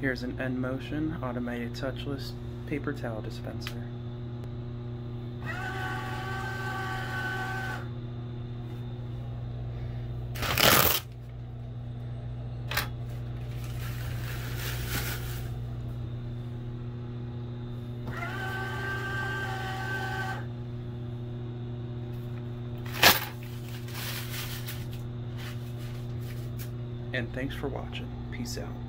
Here's an end motion automated touchless paper towel dispenser. And thanks for watching. Peace out.